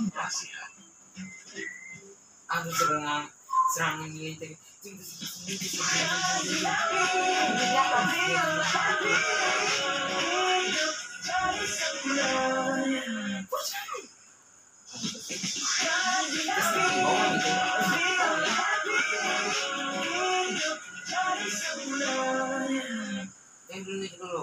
Pancasila. Aku serangan serangan ini itu. Yang dulu dulu.